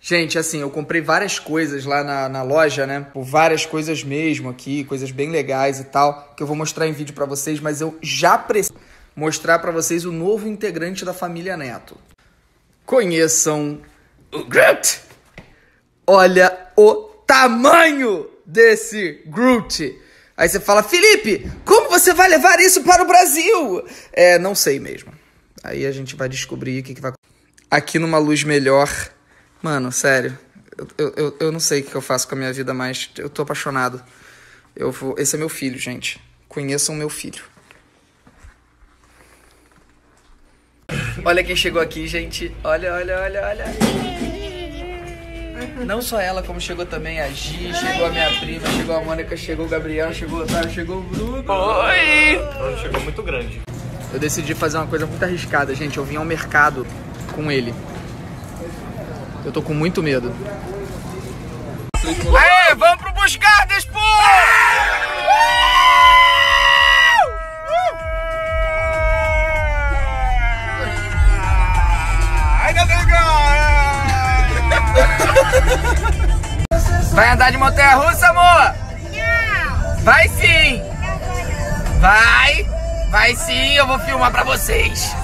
Gente, assim, eu comprei várias coisas lá na, na loja, né? Por várias coisas mesmo aqui, coisas bem legais e tal, que eu vou mostrar em vídeo pra vocês, mas eu já preciso mostrar pra vocês o novo integrante da família Neto. Conheçam o Groot! Olha o tamanho desse Groot! Aí você fala, Felipe, como você vai levar isso para o Brasil? É, não sei mesmo. Aí a gente vai descobrir o que, que vai Aqui numa luz melhor. Mano, sério. Eu, eu, eu não sei o que eu faço com a minha vida, mas eu tô apaixonado. Eu vou... Esse é meu filho, gente. Conheçam meu filho. Olha quem chegou aqui, gente. Olha, olha, olha, olha. Não só ela, como chegou também a Gi, chegou a minha prima, chegou a Mônica, chegou o Gabriel, chegou o Otávio, chegou o Bruno. Oi! Chegou muito grande. Eu decidi fazer uma coisa muito arriscada, gente. Eu vim ao mercado com ele. Eu tô com muito medo. Aê, vamos pro Buscar Despo! Vai andar de montanha russa, amor? Não! Vai sim! Vai! Vai sim, eu vou filmar pra vocês!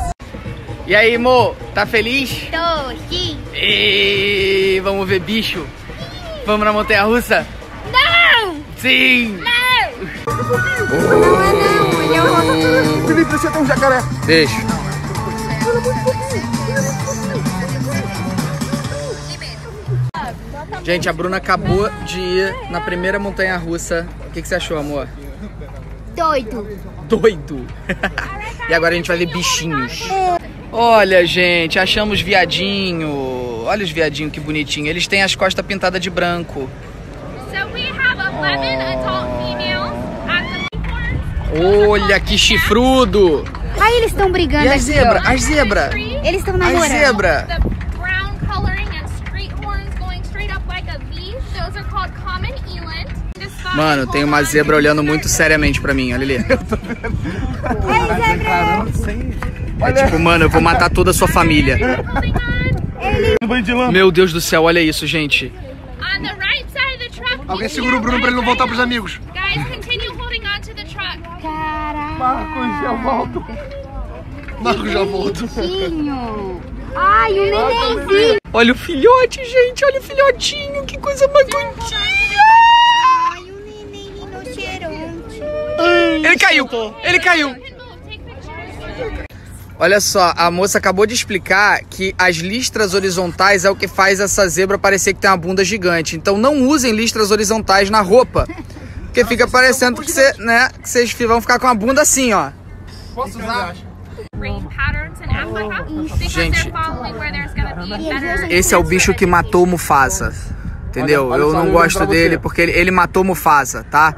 E aí, Mo, tá feliz? Tô, sim. E vamos ver bicho? Vamos na montanha russa? Não! Sim! Não! Não é não, ele é um Felipe, deixa eu ter um jacaré. Deixa. Gente, a Bruna acabou de ir na primeira montanha russa. O que, que você achou, amor? doido. Doido! e agora a gente vai ver bichinhos. Olha, gente, achamos viadinho. Olha os viadinhos que bonitinho. Eles têm as costas pintadas de branco. So we have 11 adult females at the horns. Olha que chifrudo! Aí eles estão brigando E as zebra? As zebra? Eles estão As namorando. zebra? A. This spot Mano, tem uma zebra olhando muito seriamente pra mim, olha ali. É tipo, mano, eu vou matar toda a sua família. Meu Deus do céu, olha isso, gente. On the right side of the truck. you Alguém segura a o Bruno pra ele não voltar pros amigos. Marcos, já volto. Marcos, já volto. Ai, o nenenzinho. Olha o filhote, gente, olha o filhotinho, que coisa mais bonitinha. Ai, o neném rinoceronte. Ele caiu, ele caiu. Olha só, a moça acabou de explicar que as listras horizontais é o que faz essa zebra parecer que tem uma bunda gigante. Então não usem listras horizontais na roupa. Porque fica parecendo que, você, né, que vocês vão ficar com a bunda assim, ó. Posso usar? Rain patterns in Africa because Gente. Esse é o bicho que matou o Mufasa. Entendeu? Eu não gosto dele porque ele, ele matou o Mufasa, tá?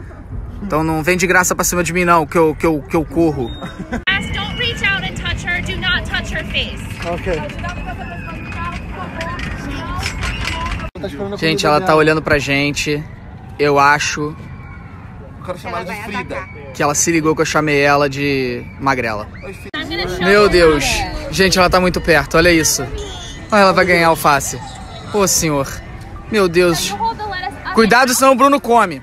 Então não vem de graça pra cima de mim não, que eu, que eu, que eu corro. Touch her face. Ok. Tá Gente, ela tá olhando pra gente. Eu acho Eu quero chamar ela de Frida. que ela se ligou que eu chamei ela de magrela. Show Meu you Deus. Gente, ela tá muito perto, olha isso. Olha, ela vai ganhar alface. Ô, senhor. Meu Deus. up. Cuidado, senão o Bruno come.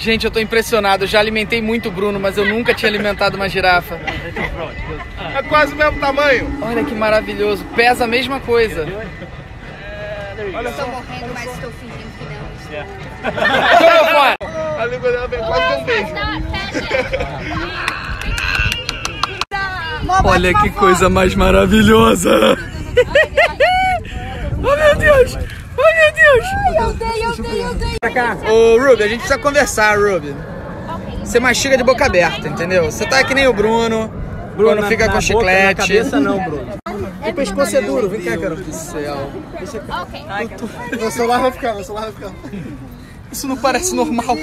Gente, eu tô impressionado. Eu já alimentei muito o Bruno, mas eu nunca tinha alimentado uma girafa. É quase o mesmo tamanho. Olha que maravilhoso. Pesa a mesma coisa. Olha só. morrendo, mas estou fingindo que não. Fora. A língua dela vem quase um beijo. Olha que coisa mais maravilhosa. oh, meu Deus. Meu Deus. Eu dei, eu dei, eu dei. Ô, Ruby, a gente precisa conversar, Ruby. Você mastiga de boca aberta, entendeu? Você tá que nem o Bruno. Bruno fica com chiclete. não, Bruno. O pescoço é duro, vem cá, cara. do céu. Okay. Meu celular vai ficar, meu celular vai ficar. Isso não parece normal.